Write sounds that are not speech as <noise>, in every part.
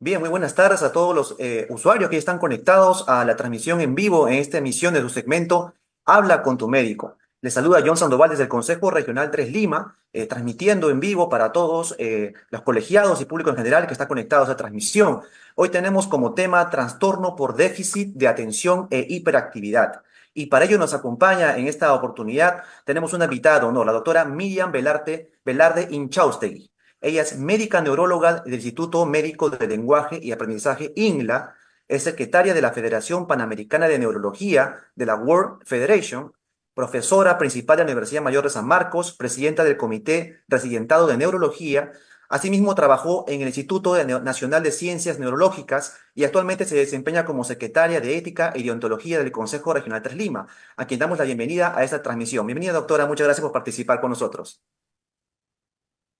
Bien, muy buenas tardes a todos los eh, usuarios que están conectados a la transmisión en vivo en esta emisión de su segmento Habla con tu médico. Les saluda John Sandoval desde el Consejo Regional 3 Lima, eh, transmitiendo en vivo para todos eh, los colegiados y público en general que está conectado a esta transmisión. Hoy tenemos como tema trastorno por déficit de atención e hiperactividad. Y para ello nos acompaña en esta oportunidad, tenemos una invitada, ¿no? la doctora Miriam Velarte, Velarde Inchaustegui. Ella es médica neuróloga del Instituto Médico de Lenguaje y Aprendizaje INLA, es secretaria de la Federación Panamericana de Neurología de la World Federation, profesora principal de la Universidad Mayor de San Marcos, presidenta del Comité Residentado de Neurología. Asimismo, trabajó en el Instituto Nacional de Ciencias Neurológicas y actualmente se desempeña como secretaria de Ética y Deontología del Consejo Regional 3 Lima, a quien damos la bienvenida a esta transmisión. Bienvenida, doctora. Muchas gracias por participar con nosotros.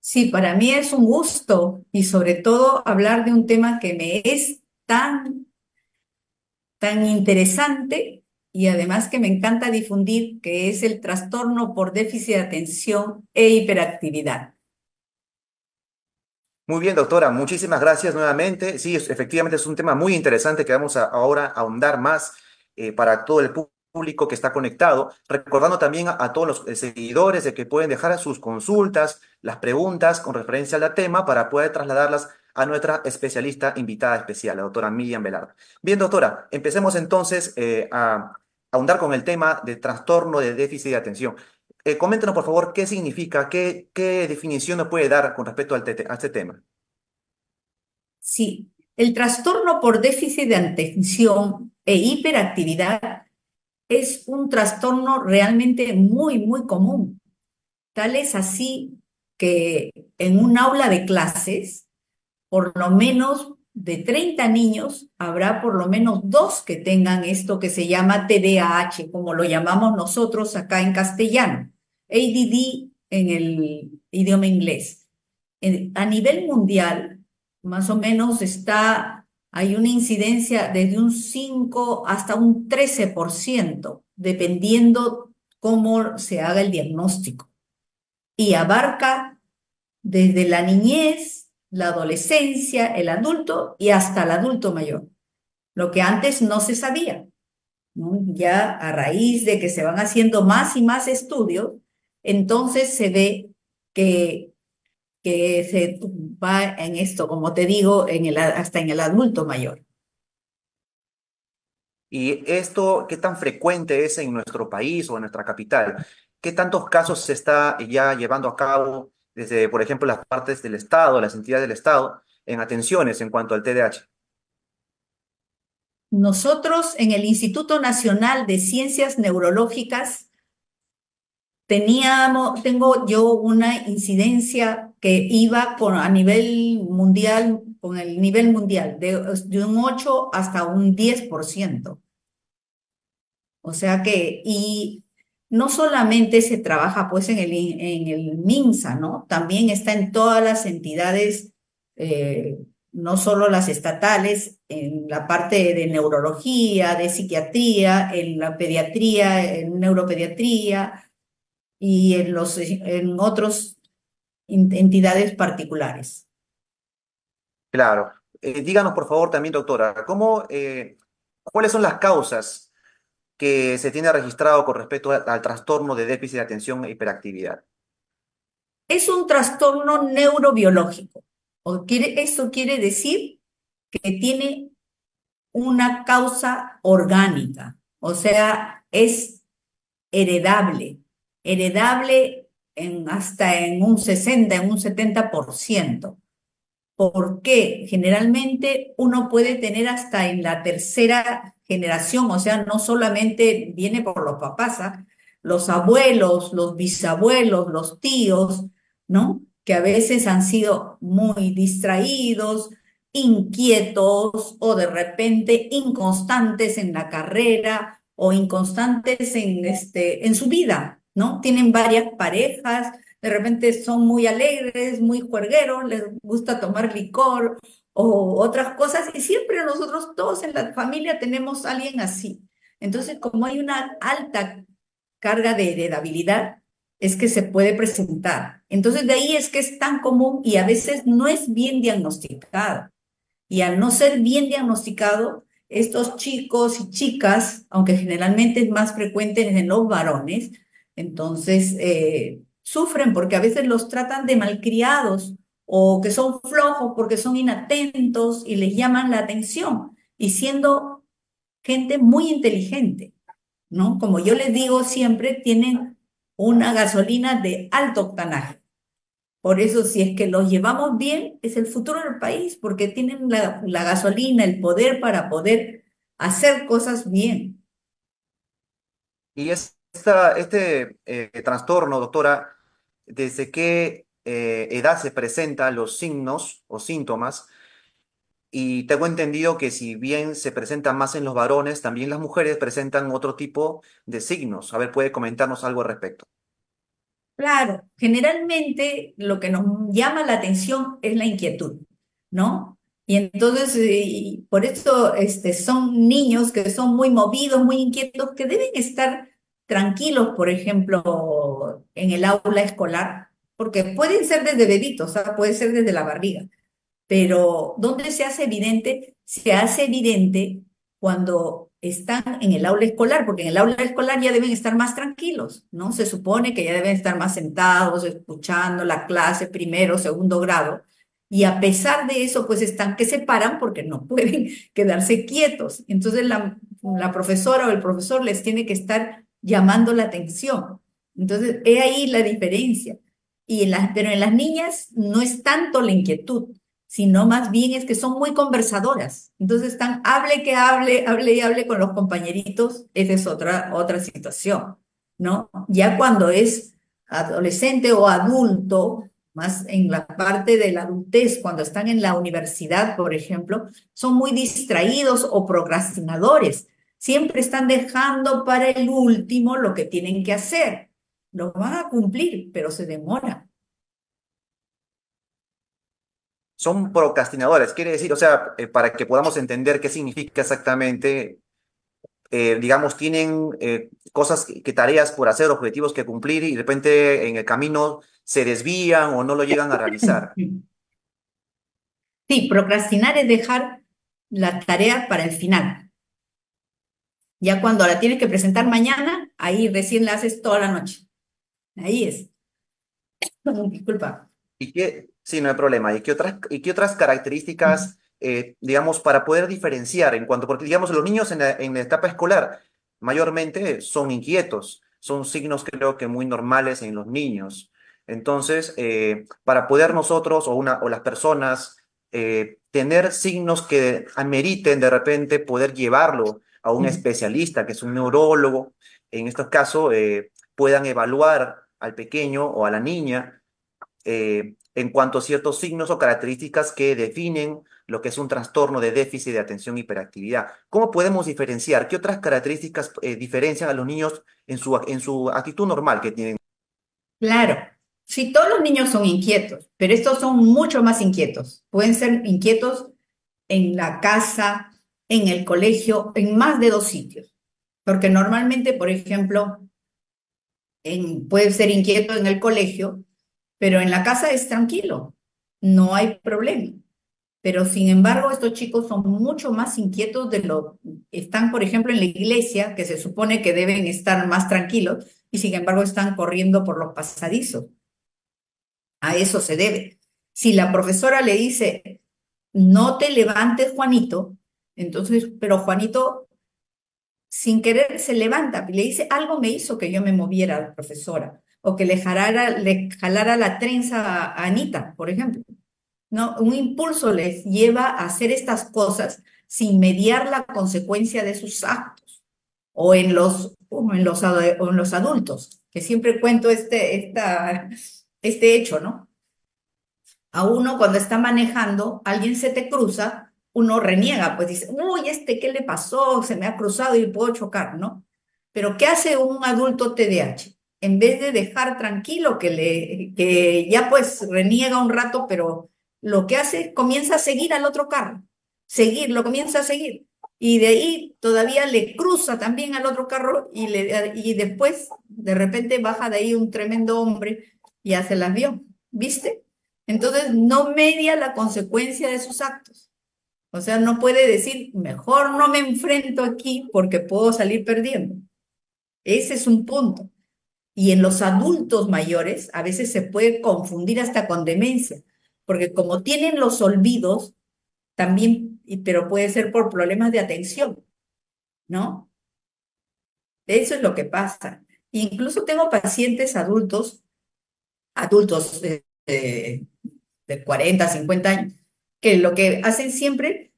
Sí, para mí es un gusto y sobre todo hablar de un tema que me es tan, tan interesante y además que me encanta difundir, que es el trastorno por déficit de atención e hiperactividad. Muy bien, doctora, muchísimas gracias nuevamente. Sí, efectivamente es un tema muy interesante que vamos ahora a ahondar más eh, para todo el público público que está conectado, recordando también a, todos los eh, seguidores de que pueden dejar sus consultas, las preguntas con referencia al tema para poder trasladarlas a nuestra especialista invitada especial, la doctora Miriam Velarde. Bien, doctora, empecemos entonces eh, a ahondar con el tema de trastorno de déficit de atención. Eh, coméntenos, por favor, qué significa, qué, qué definición nos puede dar con respecto a este tema. Sí, el trastorno por déficit de atención e hiperactividad es un trastorno realmente muy, muy común. Tal es así que en un aula de clases, por lo menos de 30 niños, habrá por lo menos dos que tengan esto que se llama TDAH, como lo llamamos nosotros acá en castellano, ADD en el idioma inglés. A nivel mundial, más o menos está hay una incidencia desde un 5 hasta un 13%, dependiendo cómo se haga el diagnóstico. Y abarca desde la niñez, la adolescencia, el adulto y hasta el adulto mayor, lo que antes no se sabía. Ya a raíz de que se van haciendo más y más estudios, entonces se ve que que se va en esto, como te digo, en el, hasta en el adulto mayor. ¿Y esto qué tan frecuente es en nuestro país o en nuestra capital? ¿Qué tantos casos se está ya llevando a cabo desde, por ejemplo, las partes del Estado, las entidades del Estado, en atenciones en cuanto al TDAH? Nosotros en el Instituto Nacional de Ciencias Neurológicas teníamos, tengo yo una incidencia que iba con, a nivel mundial, con el nivel mundial, de, un 8 hasta un 10%. O sea que, y no solamente se trabaja pues en el, en el MINSA, ¿no? También está en todas las entidades, eh, no solo las estatales, en la parte de neurología, de psiquiatría, en la pediatría, en neuropediatría, y en, los, en otras entidades particulares. Claro. Eh, díganos, por favor, también, doctora, ¿cómo, eh, ¿cuáles son las causas que se tiene registrado con respecto al trastorno de déficit de atención e hiperactividad? Es un trastorno neurobiológico. O quiere, eso quiere decir que tiene una causa orgánica, o sea, es heredable heredable en hasta en un 60, en un 70%. Porque generalmente uno puede tener hasta en la tercera generación, o sea, no solamente viene por los papás, ¿ah? los abuelos, los bisabuelos, los tíos, ¿no? Que a veces han sido muy distraídos, inquietos o de repente inconstantes en la carrera o inconstantes en, este, en su vida, ¿no? Tienen varias parejas, de repente son muy alegres, muy juergueros, les gusta tomar licor o otras cosas, y siempre nosotros todos en la familia tenemos a alguien así. Entonces, como hay una alta carga de heredabilidad, es que se puede presentar. Entonces, de ahí es que es tan común y a veces no es bien diagnosticado. Y al no ser bien diagnosticado, estos chicos y chicas, aunque generalmente es más frecuente en los varones, entonces eh, sufren porque a veces los tratan de malcriados o que son flojos porque son inatentos y les llaman la atención. Y siendo gente muy inteligente, ¿no? Como yo les digo siempre, tienen una gasolina de alto octanaje. Por eso, si es que los llevamos bien, es el futuro del país, porque tienen la, gasolina, el poder para poder hacer cosas bien. Y este eh, trastorno, doctora, ¿desde qué eh, edad se presentan los signos o síntomas? Y tengo entendido que si bien se presentan más en los varones, también las mujeres presentan otro tipo de signos. A ver, ¿puede comentarnos algo al respecto? Claro, generalmente lo que nos llama la atención es la inquietud, ¿no? Y entonces, eh, por eso este, son niños que son muy movidos, muy inquietos, que deben estar tranquilos, por ejemplo, en el aula escolar, porque pueden ser desde bebitos, o sea, puede ser desde la barriga, pero ¿dónde se hace evidente? Se hace evidente cuando están en el aula escolar, porque en el aula escolar ya deben estar más tranquilos, ¿no? Se supone que ya deben estar más sentados, escuchando la clase primero, segundo grado, y a pesar de eso, pues están que se paran porque no <laughs> pueden quedarse quietos. Entonces la, la profesora o el profesor les tiene que estar llamando la atención. Entonces, he ahí la diferencia. Y en las, pero en las niñas no es tanto la inquietud, sino más bien es que son muy conversadoras. Entonces están, hable que hable, hable y hable con los compañeritos, esa es otra, otra situación, ¿no? Ya cuando es adolescente o adulto, más en la parte de la adultez, cuando están en la universidad, por ejemplo, son muy distraídos o procrastinadores. Siempre están dejando para el último lo que tienen que hacer. Lo van a cumplir, pero se demora son procrastinadores. Quiere decir, o sea, eh, para que podamos entender qué significa exactamente, eh, digamos, tienen eh, cosas, que tareas por hacer, objetivos que cumplir y de repente en el camino se desvían o no lo llegan a realizar. <laughs> Sí, procrastinar es dejar la tarea para el final. Ya cuando la tienes que presentar mañana, ahí recién la haces toda la noche. Ahí es. <coughs> Disculpa. ¿Y qué, Sí, no hay problema. ¿Y qué otras, y qué otras características, eh, digamos, para poder diferenciar en cuanto, porque digamos, los niños en la, en la etapa escolar mayormente son inquietos, son signos creo que muy normales en los niños. Entonces, eh, para poder nosotros o, una, o las personas eh, tener signos que ameriten de repente poder llevarlo a un especialista, que es un neurólogo, en estos casos, puedan evaluar al pequeño o a la niña en cuanto a ciertos signos o características que definen lo que es un trastorno de déficit de atención y hiperactividad. ¿Cómo podemos diferenciar? ¿Qué otras características eh, diferencian a los niños en su, en su actitud normal que tienen? Claro, sí, todos los niños son inquietos, pero estos son mucho más inquietos. Pueden ser inquietos en la casa, en el colegio, en más de dos sitios. Porque normalmente, por ejemplo, en, puede ser inquieto en el colegio, pero en la casa es tranquilo, no hay problema. Pero sin embargo, estos chicos son mucho más inquietos de lo están, por ejemplo, en la iglesia, que se supone que deben estar más tranquilos, y sin embargo están corriendo por los pasadizos. A eso se debe. Si la profesora le dice, no te levantes, Juanito, entonces, pero Juanito sin querer se levanta y le dice, algo me hizo que yo me moviera, profesora o que le jalara, le jalara la trenza a Anita, por ejemplo. ¿No? Un impulso les lleva a hacer estas cosas sin mediar la consecuencia de sus actos. O en los, en los, en los adultos, que siempre cuento este, esta, este hecho, ¿no? A uno cuando está manejando, alguien se te cruza, uno reniega, pues dice, uy, este, ¿qué le pasó? Se me ha cruzado y puedo chocar, ¿no? Pero ¿qué hace un adulto TDAH? en vez de dejar tranquilo que, le, que ya pues reniega un rato, pero lo que hace comienza a seguir al otro carro, seguir, lo comienza a seguir. Y de ahí todavía le cruza también al otro carro y, le, y después de repente baja de ahí un tremendo hombre y hace el avión, ¿viste? Entonces no media la consecuencia de sus actos. O sea, no puede decir, mejor no me enfrento aquí porque puedo salir perdiendo. Ese es un punto. Y en los adultos mayores a veces se puede confundir hasta con demencia, porque como tienen los olvidos, también, pero puede ser por problemas de atención, ¿no? Eso es lo que pasa. Incluso tengo pacientes adultos, adultos de, de, 40, 50 años, que lo que hacen siempre,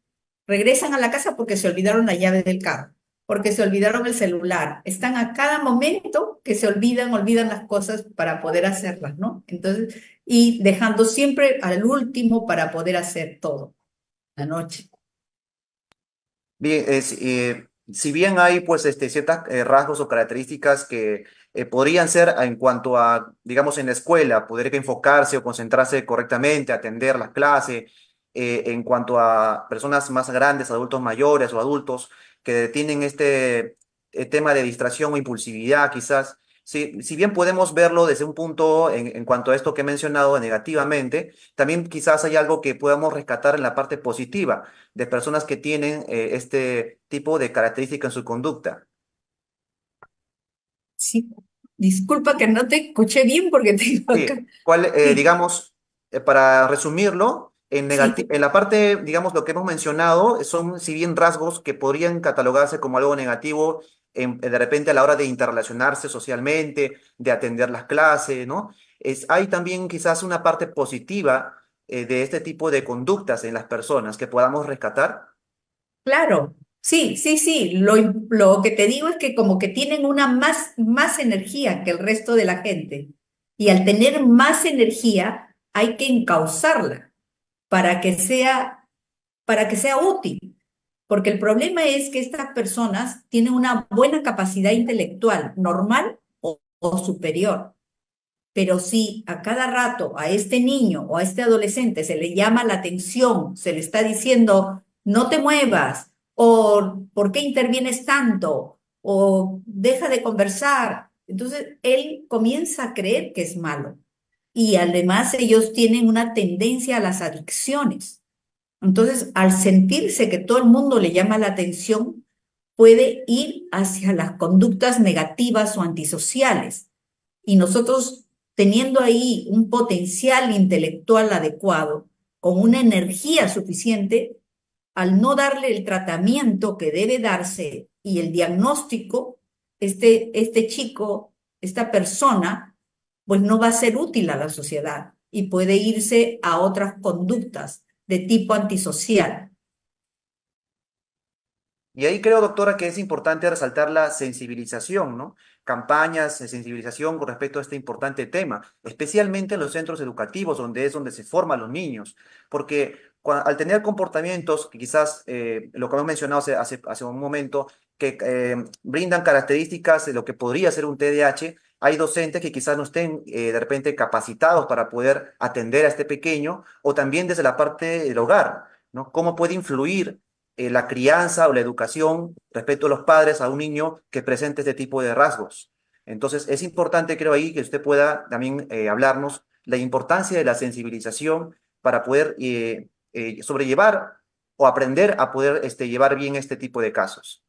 regresan a la casa porque se olvidaron la llave del carro, porque se olvidaron el celular. Están a cada momento que se olvidan, olvidan las cosas para poder hacerlas, ¿no? Entonces, y dejando siempre al último para poder hacer todo, la noche. Bien, es, eh, si bien hay pues este, ciertos eh, rasgos o características que eh, podrían ser en cuanto a, digamos, en la escuela, poder enfocarse o concentrarse correctamente, atender las clases, eh, en cuanto a personas más grandes, adultos mayores o adultos que tienen este tema de distracción o impulsividad quizás, si, si bien podemos verlo desde un punto en, en, cuanto a esto que he mencionado negativamente, también quizás hay algo que podamos rescatar en la parte positiva de personas que tienen eh, este tipo de característica en su conducta. Sí, disculpa que no te escuché bien porque <laughs> tengo sí. ¿Cuál, eh, digamos, eh, para resumirlo, en, sí. en la parte, digamos, lo que hemos mencionado son, si bien rasgos que podrían catalogarse como algo negativo en, de repente a la hora de interrelacionarse socialmente, de atender las clases, ¿no? Es, hay también quizás una parte positiva eh, de este tipo de conductas en las personas que podamos rescatar. Claro, sí, sí, sí. Lo, lo que te digo es que como que tienen una más, más energía que el resto de la gente. Y al tener más energía, hay que encauzarla para que sea, para que sea útil. Porque el problema es que estas personas tienen una buena capacidad intelectual, normal o, o, superior. Pero si a cada rato a este niño o a este adolescente se le llama la atención, se le está diciendo, no te muevas, o ¿por qué intervienes tanto? o deja de conversar. Entonces él comienza a creer que es malo. Y además ellos tienen una tendencia a las adicciones. Entonces, al sentirse que todo el mundo le llama la atención, puede ir hacia las conductas negativas o antisociales. Y nosotros, teniendo ahí un potencial intelectual adecuado, con una energía suficiente, al no darle el tratamiento que debe darse y el diagnóstico, este, este chico, esta persona, pues no va a ser útil a la sociedad y puede irse a otras conductas de tipo antisocial. Y ahí creo, doctora, que es importante resaltar la sensibilización, ¿no? Campañas de sensibilización con respecto a este importante tema, especialmente en los centros educativos, donde es donde se forman los niños, porque al tener comportamientos que quizás, eh, lo que hemos mencionado hace, hace, un momento, que eh, brindan características de lo que podría ser un TDAH, hay docentes que quizás no estén eh, de repente capacitados para poder atender a este pequeño, o también desde la parte del hogar, ¿no? ¿Cómo puede influir eh, la crianza o la educación respecto a los padres a un niño que presente este tipo de rasgos? Entonces, es importante, creo ahí, que usted pueda también eh, hablarnos la importancia de la sensibilización para poder eh, sobrellevar o aprender a poder este, llevar bien este tipo de casos.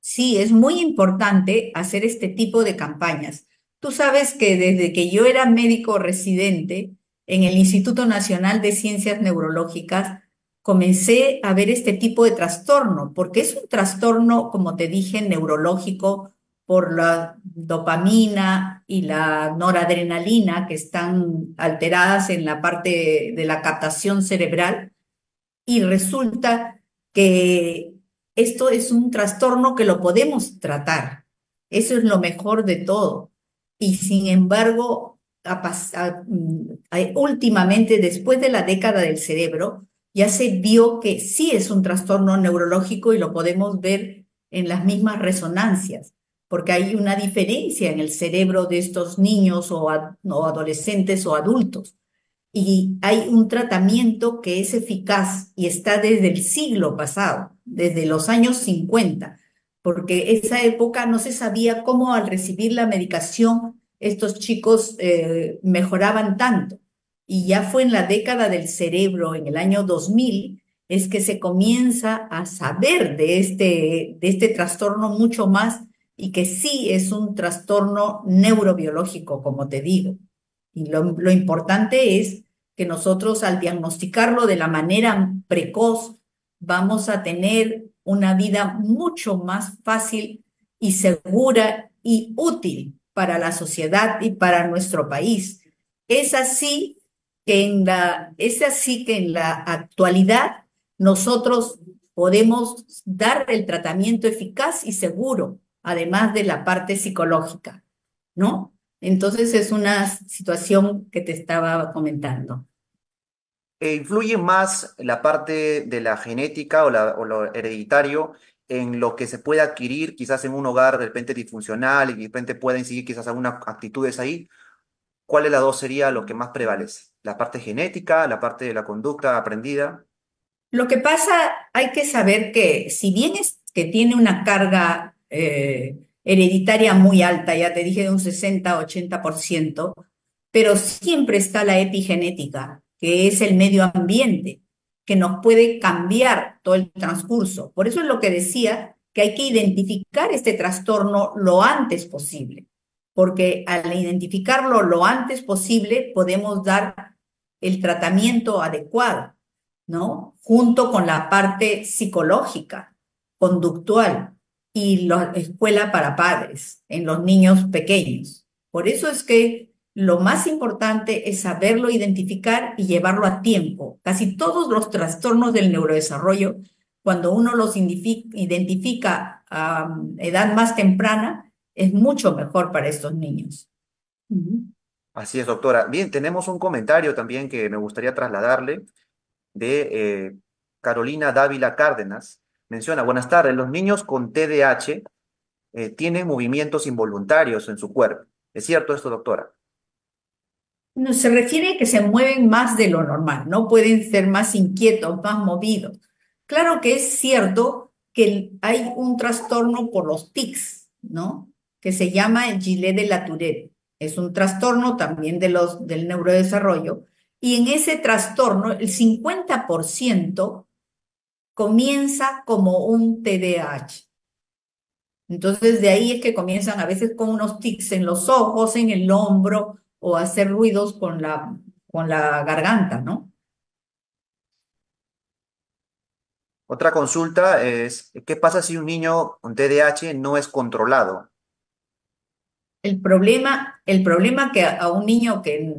Sí, es muy importante hacer este tipo de campañas. Tú sabes que desde que yo era médico residente en el Instituto Nacional de Ciencias Neurológicas, comencé a ver este tipo de trastorno, porque es un trastorno, como te dije, neurológico por la dopamina y la noradrenalina que están alteradas en la parte de la captación cerebral. Y resulta que esto es un trastorno que lo podemos tratar. Eso es lo mejor de todo. Y sin embargo, mm, últimamente, después de la década del cerebro, ya se vio que sí es un trastorno neurológico y lo podemos ver en las mismas resonancias, porque hay una diferencia en el cerebro de estos niños o adolescentes o adultos. Y hay un tratamiento que es eficaz y está desde el siglo pasado desde los años 50, porque esa época no se sabía cómo al recibir la medicación estos chicos eh, mejoraban tanto. Y ya fue en la década del cerebro, en el año 2000, es que se comienza a saber de este, de este trastorno mucho más y que sí es un trastorno neurobiológico, como te digo. Y lo, lo importante es que nosotros al diagnosticarlo de la manera precoz vamos a tener una vida mucho más fácil y segura y útil para la sociedad y para nuestro país. Es así que en la, es así que en la actualidad nosotros podemos dar el tratamiento eficaz y seguro, además de la parte psicológica, ¿no? Entonces es una situación que te estaba comentando. E ¿Influye más la parte de la genética o, lo hereditario en lo que se puede adquirir quizás en un hogar de repente disfuncional y de repente pueden seguir quizás algunas actitudes ahí? ¿Cuál de las dos sería lo que más prevalece? ¿La parte genética, la parte de la conducta aprendida? Lo que pasa, hay que saber que si bien es que tiene una carga eh, hereditaria muy alta, ya te dije de un 60-80%, pero siempre está la epigenética, que es el medio ambiente, que nos puede cambiar todo el transcurso. Por eso es lo que decía, que hay que identificar este trastorno lo antes posible, porque al identificarlo lo antes posible podemos dar el tratamiento adecuado. ¿no? Junto con la parte psicológica, conductual y la escuela para padres en los niños pequeños. Por eso es que lo más importante es saberlo identificar y llevarlo a tiempo. Casi todos los trastornos del neurodesarrollo, cuando uno los identifica a edad más temprana, es mucho mejor para estos niños. Así es, doctora. Bien, tenemos un comentario también que me gustaría trasladarle de eh, Carolina Dávila Cárdenas. Menciona, buenas tardes, los niños con TDAH eh, tienen movimientos involuntarios en su cuerpo. ¿Es cierto esto, doctora? Se refiere a que se mueven más de lo normal, ¿no? Pueden ser más inquietos, más movidos. Claro que es cierto que hay un trastorno por los tics, ¿no? Que se llama el gilet de la Tourette. Es un trastorno también de los, del neurodesarrollo y en ese trastorno, el 50% comienza como un TDAH. Entonces, de ahí es que comienzan a veces con unos tics en los ojos, en el hombro, o hacer ruidos con la, con la garganta, ¿no? Otra consulta es, ¿qué pasa si un niño con TDAH no es controlado? El problema, el problema que a un niño que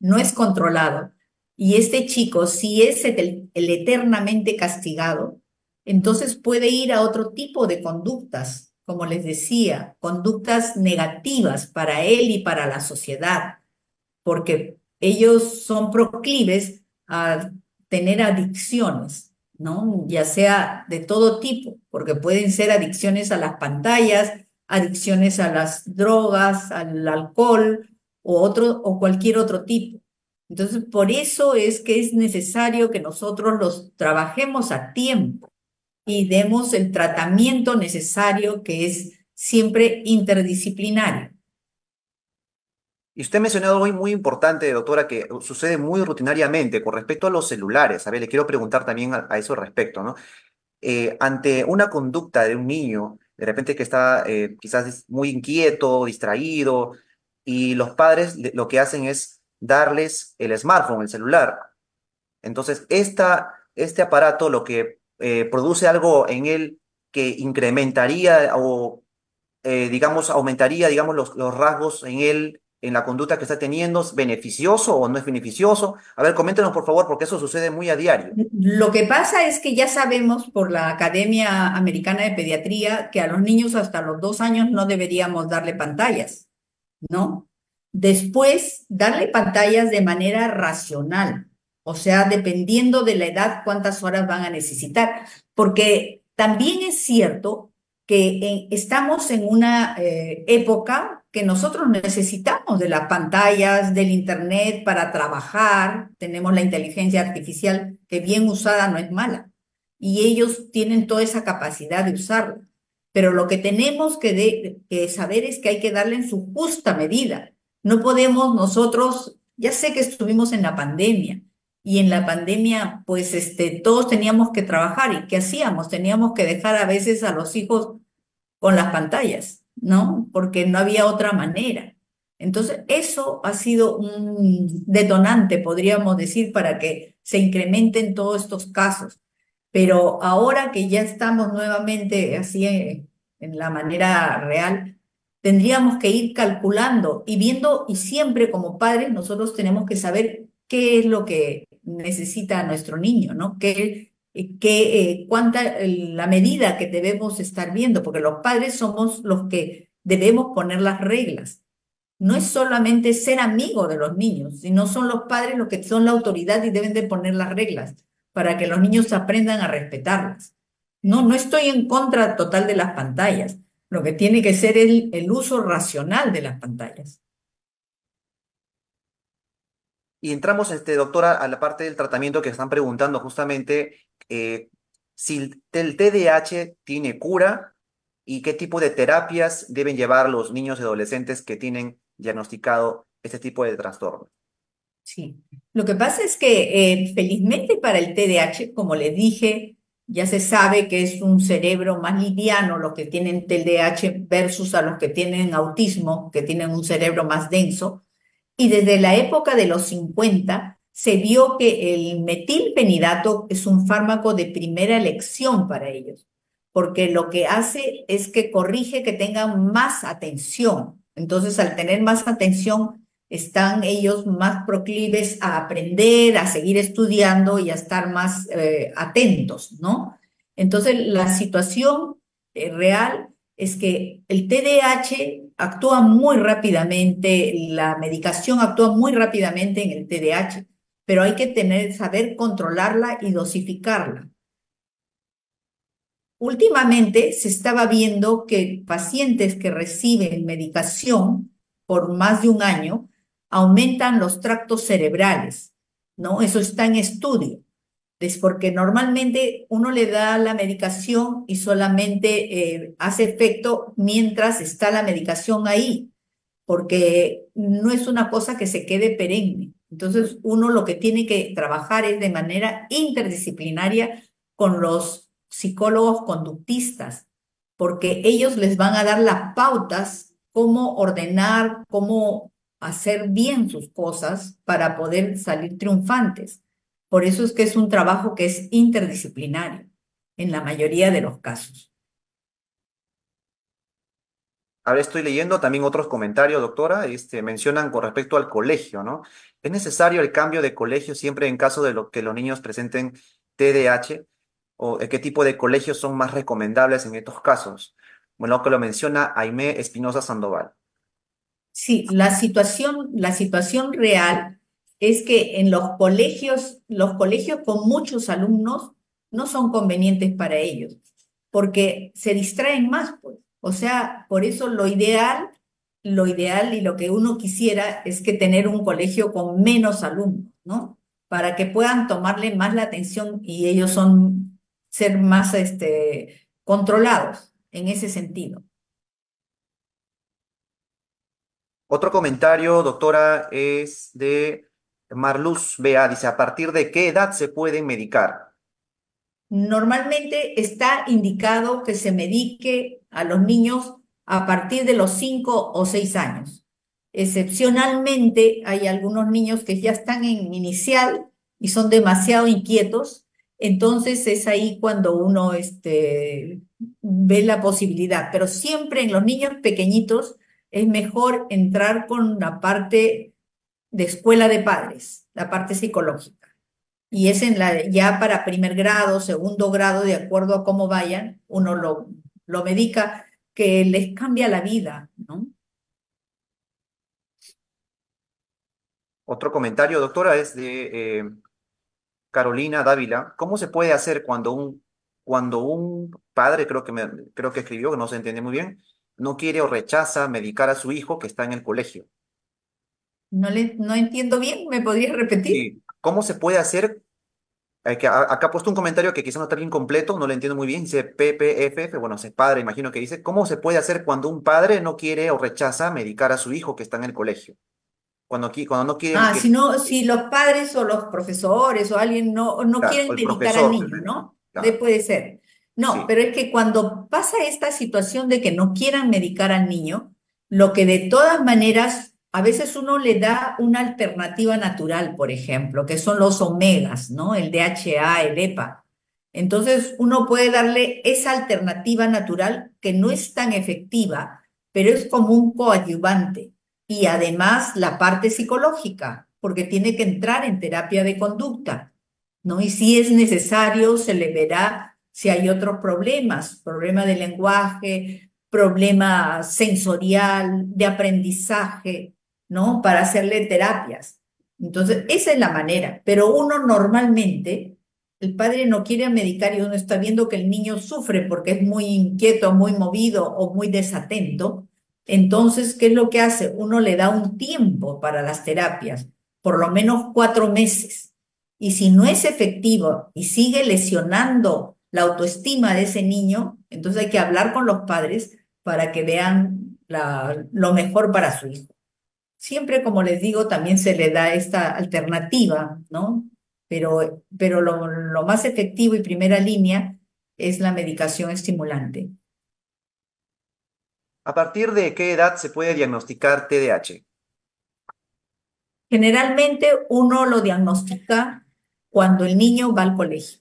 no es controlado. Y este chico, si es el, el eternamente castigado, entonces puede ir a otro tipo de conductas, como les decía, conductas negativas para él y para la sociedad, porque ellos son proclives a tener adicciones, ¿no? Ya sea de todo tipo, porque pueden ser adicciones a las pantallas, adicciones a las drogas, al alcohol, o, otro, o cualquier otro tipo. Entonces, por eso es que es necesario que nosotros los trabajemos a tiempo y demos el tratamiento necesario que es siempre interdisciplinario. Y usted ha mencionado algo muy importante, doctora, que sucede muy rutinariamente con respecto a los celulares. A ver, le quiero preguntar también a, eso respecto, ¿no? Eh, ante una conducta de un niño, de repente que está eh, quizás muy inquieto, distraído, y los padres lo que hacen es darles el smartphone, el celular. Entonces, esta, este aparato lo que eh, produce algo en él que incrementaría o, eh, digamos, aumentaría, digamos, los, los rasgos en él, en la conducta que está teniendo, ¿es beneficioso o no es beneficioso? A ver, coméntenos, por favor, porque eso sucede muy a diario. Lo que pasa es que ya sabemos por la Academia Americana de Pediatría que a los niños hasta los dos años no deberíamos darle pantallas. ¿no? Después, darle pantallas de manera racional, o sea, dependiendo de la edad, cuántas horas van a necesitar, porque también es cierto que estamos en una eh, época que nosotros necesitamos de las pantallas, del Internet para trabajar, tenemos la inteligencia artificial que bien usada no es mala, y ellos tienen toda esa capacidad de usarla. Pero lo que tenemos que, saber es que hay que darle en su justa medida. No podemos nosotros, ya sé que estuvimos en la pandemia y en la pandemia, pues este, todos teníamos que trabajar. ¿Y qué hacíamos? Teníamos que dejar a veces a los hijos con las pantallas, ¿no? Porque no había otra manera. Entonces, eso ha sido un detonante, podríamos decir, para que se incrementen todos estos casos. Pero ahora que ya estamos nuevamente así en, en la manera real, tendríamos que ir calculando y viendo, y siempre como padres nosotros tenemos que saber qué es lo que necesita nuestro niño, ¿no? ¿Qué, qué, eh, cuánta la medida que debemos estar viendo? Porque los padres somos los que debemos poner las reglas. No es solamente ser amigo de los niños, sino son los padres los que son la autoridad y deben de poner las reglas para que los niños aprendan a respetarlas. No, no estoy en contra total de las pantallas. Lo que tiene que ser el, el uso racional de las pantallas. Y entramos, este, doctora, a la parte del tratamiento que están preguntando justamente eh, si el TDAH tiene cura y qué tipo de terapias deben llevar los niños y adolescentes que tienen diagnosticado este tipo de trastorno. Sí, lo que pasa es que eh, felizmente para el TDAH, como les dije, ya se sabe que es un cerebro más liviano los que tienen TDAH versus a los que tienen autismo, que tienen un cerebro más denso. Y desde la época de los 50 se vio que el metilpenidato es un fármaco de primera elección para ellos, porque lo que hace es que corrige que tengan más atención. Entonces, al tener más atención, están ellos más proclives a aprender, a seguir estudiando y a estar más eh, atentos, ¿no? Entonces, la situación eh, real es que el TDAH actúa muy rápidamente, la medicación actúa muy rápidamente en el TDAH, pero hay que tener, saber controlarla y dosificarla. Últimamente se estaba viendo que pacientes que reciben medicación por más de un año aumentan los tractos cerebrales, ¿no? Eso está en estudio. Es porque normalmente uno le da la medicación y solamente eh, hace efecto mientras está la medicación ahí, porque no es una cosa que se quede perenne. Entonces, uno lo que tiene que trabajar es de manera interdisciplinaria con los psicólogos conductistas, porque ellos les van a dar las pautas, cómo ordenar, cómo hacer bien sus cosas para poder salir triunfantes. Por eso es que es un trabajo que es interdisciplinario en la mayoría de los casos. Ahora estoy leyendo también otros comentarios, doctora, este, mencionan con respecto al colegio, ¿no? ¿Es necesario el cambio de colegio siempre en caso de lo que los niños presenten TDAH? ¿O qué tipo de colegios son más recomendables en estos casos? Bueno, que lo menciona Aimé Espinosa Sandoval. Sí, la situación, la situación real es que en los colegios, los colegios con muchos alumnos no son convenientes para ellos, porque se distraen más, pues. O sea, por eso lo ideal, lo ideal y lo que uno quisiera es que tener un colegio con menos alumnos, ¿no? Para que puedan tomarle más la atención y ellos son ser más este, controlados en ese sentido. Otro comentario, doctora, es de Marluz Bea dice, ¿a partir de qué edad se puede medicar? Normalmente está indicado que se medique a los niños a partir de los 5 o 6 años. Excepcionalmente hay algunos niños que ya están en inicial y son demasiado inquietos, entonces es ahí cuando uno este, ve la posibilidad. Pero siempre en los niños pequeñitos es mejor entrar con la parte de escuela de padres, la parte psicológica. Y es en la, ya para primer grado, segundo grado, de acuerdo a cómo vayan, uno lo, lo medica, que les cambia la vida, ¿no? Otro comentario, doctora, es de eh, Carolina Dávila. ¿Cómo se puede hacer cuando un, cuando un padre, creo que, creo que escribió, que no se entiende muy bien, no quiere o rechaza medicar a su hijo que está en el colegio? No, le, no entiendo bien, ¿me podrías repetir? ¿Cómo se puede hacer? Eh, acá ha puesto un comentario que quizá no está bien completo, no lo entiendo muy bien, dice PPFF, bueno, ese padre, imagino que dice, ¿cómo se puede hacer cuando un padre no quiere o rechaza medicar a su hijo que está en el colegio? Cuando, qui- cuando no quieren Ah, que, si no, si los padres o los profesores o alguien no, no claro, o quieren el medicar al profesor, niño, ¿no? De- claro, puede ser. No, sí. pero es que cuando pasa esta situación de que no quieran medicar al niño, lo que de todas maneras, a veces uno le da una alternativa natural, por ejemplo, que son los omegas, ¿no? El DHA, el EPA. Entonces, uno puede darle esa alternativa natural que no es tan efectiva, pero es como un coadyuvante. Y además la parte psicológica, porque tiene que entrar en terapia de conducta, ¿no? Y si es necesario, se le verá si hay otros problemas, problema de lenguaje, problema sensorial, de aprendizaje, ¿no? Para hacerle terapias. Entonces, esa es la manera, pero uno normalmente, el padre no quiere medicar y uno está viendo que el niño sufre porque es muy inquieto, muy movido o muy desatento. Entonces, ¿qué es lo que hace? Uno le da un tiempo para las terapias, por lo menos cuatro meses. Y si no es efectivo y sigue lesionando la autoestima de ese niño, entonces hay que hablar con los padres para que vean lo mejor para su hijo. Siempre, como les digo, también se le da esta alternativa, ¿no? Pero, pero lo, lo más efectivo y primera línea es la medicación estimulante. ¿A partir de qué edad se puede diagnosticar TDAH? Generalmente uno lo diagnostica cuando el niño va al colegio,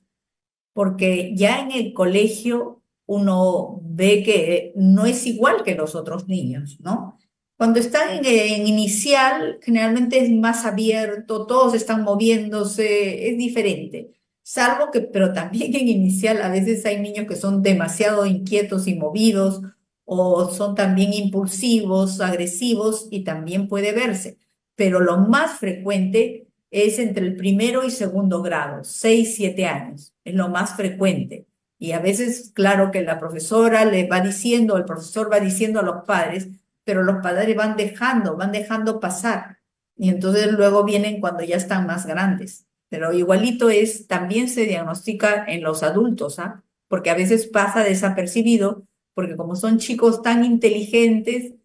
porque ya en el colegio uno ve que no es igual que los otros niños, ¿no? Cuando están en, en inicial, generalmente es más abierto, todos están moviéndose, es diferente. Salvo que, pero también en inicial a veces hay niños que son demasiado inquietos y movidos o son también impulsivos, agresivos y también puede verse. Pero lo más frecuente es entre el primero y segundo grado, 6, 7 años, es lo más frecuente. Y a veces, claro que la profesora le va diciendo, el profesor va diciendo a los padres, pero los padres van dejando, van dejando pasar. Y entonces luego vienen cuando ya están más grandes. Pero igualito es, también se diagnostica en los adultos, ¿ah? Porque a veces pasa desapercibido, porque como son chicos tan inteligentes,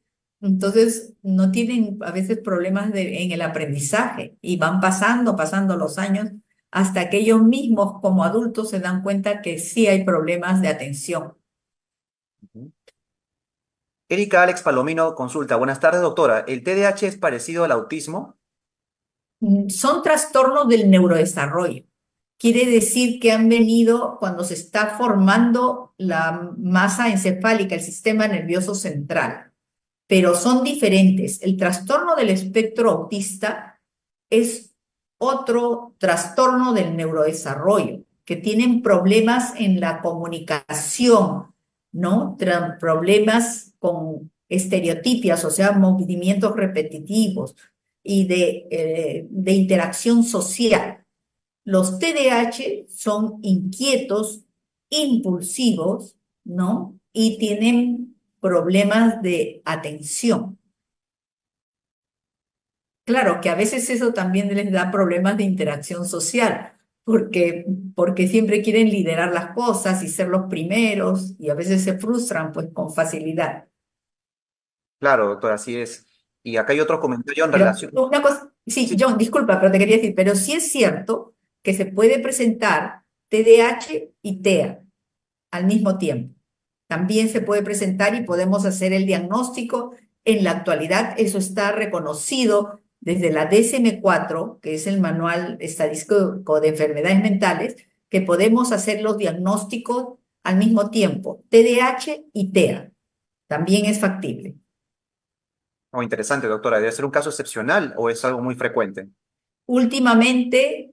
entonces no tienen a veces problemas en el aprendizaje y van pasando, pasando los años hasta que ellos mismos como adultos se dan cuenta que sí hay problemas de atención. Erika Alex Palomino consulta. Buenas tardes, doctora. ¿El TDAH es parecido al autismo? Mm, Son trastornos del neurodesarrollo. Quiere decir que han venido cuando se está formando la masa encefálica, el sistema nervioso central, pero son diferentes. El trastorno del espectro autista es otro trastorno del neurodesarrollo, que tienen problemas en la comunicación, ¿no? Problemas con estereotipias, o sea, movimientos repetitivos y de, eh, de interacción social. Los TDAH son inquietos, impulsivos, ¿no? Y tienen problemas de atención. Claro que a veces eso también les da problemas de interacción social, porque, porque siempre quieren liderar las cosas y ser los primeros y a veces se frustran pues con facilidad. Claro, doctora, así es. Y acá hay otro comentario en Pero relación. una cosa, sí, Sí, John, disculpa, pero te quería decir, pero sí es cierto que se puede presentar TDAH y TEA al mismo tiempo. También se puede presentar y podemos hacer el diagnóstico. En la actualidad eso está reconocido desde la DSM-4, que es el Manual Estadístico de Enfermedades Mentales, que podemos hacer los diagnósticos al mismo tiempo, TDAH y TEA. También es factible. Oh, interesante, doctora. ¿Debe ser un caso excepcional o es algo muy frecuente? Últimamente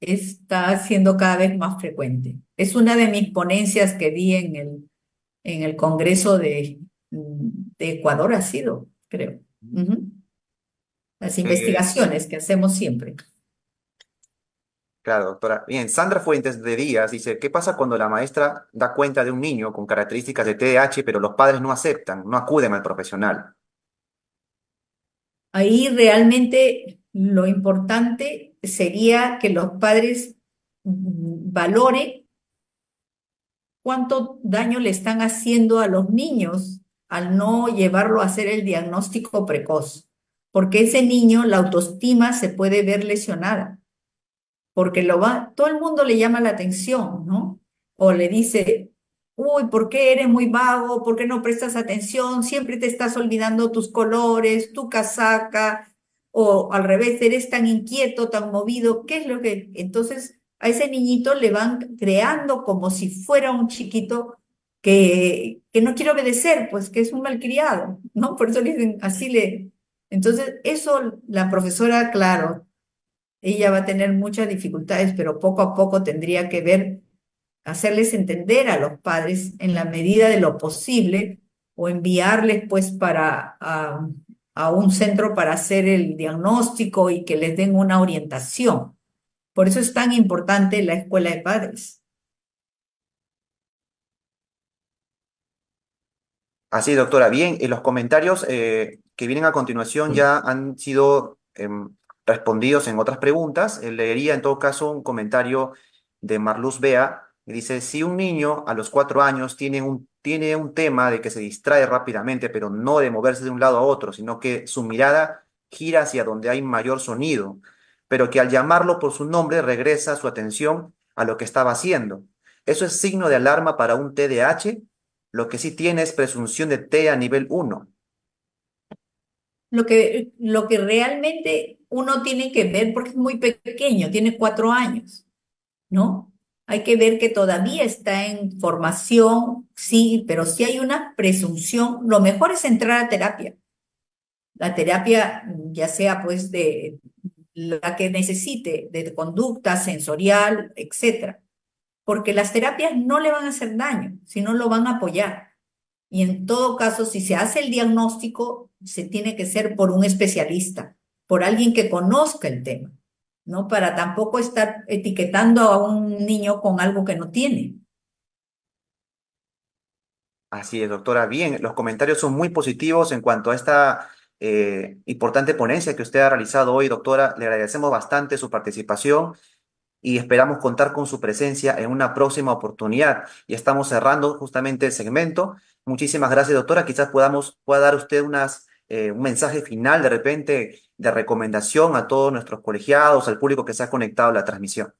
está siendo cada vez más frecuente. Es una de mis ponencias que di en el, en el Congreso de, de Ecuador, ha sido, creo. Ujú. Las Eh, investigaciones que hacemos siempre. claro, doctora. Bien, Sandra Fuentes de Díaz dice, ¿qué pasa cuando la maestra da cuenta de un niño con características de TDAH, pero los padres no aceptan, no acuden al profesional? Ahí realmente lo importante sería que los padres valoren cuánto daño le están haciendo a los niños al no llevarlo a hacer el diagnóstico precoz. Porque ese niño, la autoestima se puede ver lesionada, porque lo va, todo el mundo le llama la atención, ¿no? O le dice, uy, ¿por qué eres muy vago? ¿Por qué no prestas atención? Siempre te estás olvidando tus colores, tu casaca, o al revés, eres tan inquieto, tan movido. ¿Qué es lo que...? Entonces, a ese niñito le van creando como si fuera un chiquito que, que no quiere obedecer, pues que es un malcriado, ¿no? Por eso le dicen, así le... Entonces, eso la profesora, claro, ella va a tener muchas dificultades, pero poco a poco tendría que ver hacerles entender a los padres en la medida de lo posible o enviarles pues para a, a un centro para hacer el diagnóstico y que les den una orientación. Por eso es tan importante la escuela de padres. Así, doctora. Bien, y los comentarios eh, que vienen a continuación ya han sido em, respondidos en otras preguntas. Eh, leería en todo caso un comentario de Marluz Bea dice, si un niño a los cuatro años tiene un, tiene un tema de que se distrae rápidamente, pero no de moverse de un lado a otro, sino que su mirada gira hacia donde hay mayor sonido, pero que al llamarlo por su nombre regresa su atención a lo que estaba haciendo. Eso es signo de alarma para un TDAH. Lo que sí tiene es presunción de T a nivel 1. Lo que, lo que realmente uno tiene que ver, porque es muy pequeño, tiene cuatro años, ¿no? Hay que ver que todavía está en formación, sí, pero si hay una presunción, lo mejor es entrar a terapia. La terapia, ya sea pues de la que necesite, de conducta sensorial, etcétera. Porque las terapias no le van a hacer daño, sino lo van a apoyar. Y en todo caso, si se hace el diagnóstico, se tiene que ser por un especialista, por alguien que conozca el tema. ¿no? Para tampoco estar etiquetando a un niño con algo que no tiene. Así es, doctora. Bien, los comentarios son muy positivos en cuanto a esta eh, importante ponencia que usted ha realizado hoy, doctora. Le agradecemos bastante su participación y esperamos contar con su presencia en una próxima oportunidad. Y estamos cerrando justamente el segmento. Muchísimas gracias, doctora. Quizás podamos, pueda dar usted unas, eh, un mensaje final de repente de recomendación a todos nuestros colegiados, al público que se ha conectado a la transmisión.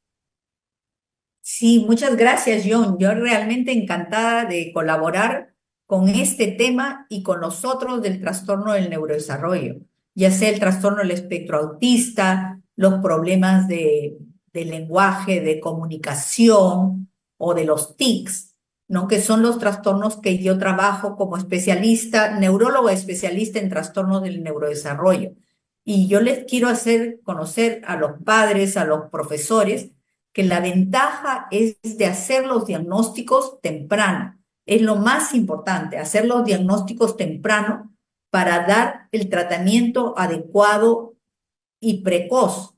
Sí, muchas gracias, John. Yo realmente encantada de colaborar con este tema y con los otros del trastorno del neurodesarrollo, ya sea el trastorno del espectro autista, los problemas de, de lenguaje, de comunicación o de los TICs, ¿no? que son los trastornos que yo trabajo como especialista, neurólogo especialista en trastornos del neurodesarrollo. Y yo les quiero hacer conocer a los padres, a los profesores, que la ventaja es de hacer los diagnósticos temprano. Es lo más importante, hacer los diagnósticos temprano para dar el tratamiento adecuado y precoz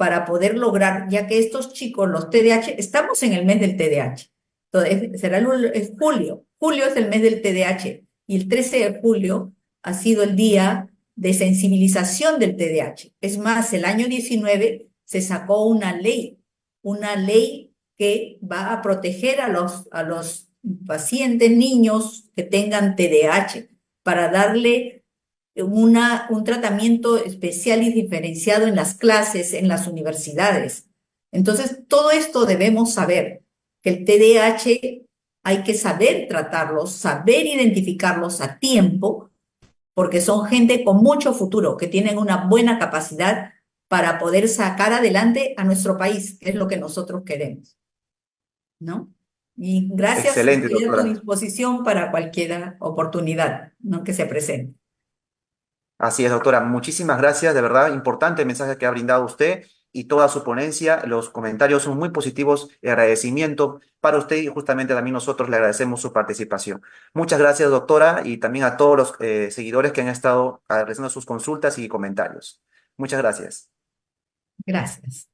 para poder lograr, ya que estos chicos, los TDAH, estamos en el mes del TDAH. Entonces, será el, julio. Julio es el mes del TDAH y el 13 de julio ha sido el día de sensibilización del TDAH. Es más, el año 19 se sacó una ley, una ley que va a proteger a los, a los pacientes niños que tengan TDAH para darle una, un tratamiento especial y diferenciado en las clases, en las universidades. Entonces, todo esto debemos saber, que el TDAH hay que saber tratarlos, saber identificarlos a tiempo porque son gente con mucho futuro, que tienen una buena capacidad para poder sacar adelante a nuestro país, que es lo que nosotros queremos. ¿No? Y gracias Excelente, a tu disposición para cualquier oportunidad ¿no? que se presente. Así es, doctora. Muchísimas gracias. De verdad, importante el mensaje que ha brindado usted y toda su ponencia. Los comentarios son muy positivos agradecimiento para usted y justamente también nosotros le agradecemos su participación. Muchas gracias, doctora, y también a todos los eh, seguidores que han estado realizando sus consultas y comentarios. Muchas gracias. Gracias.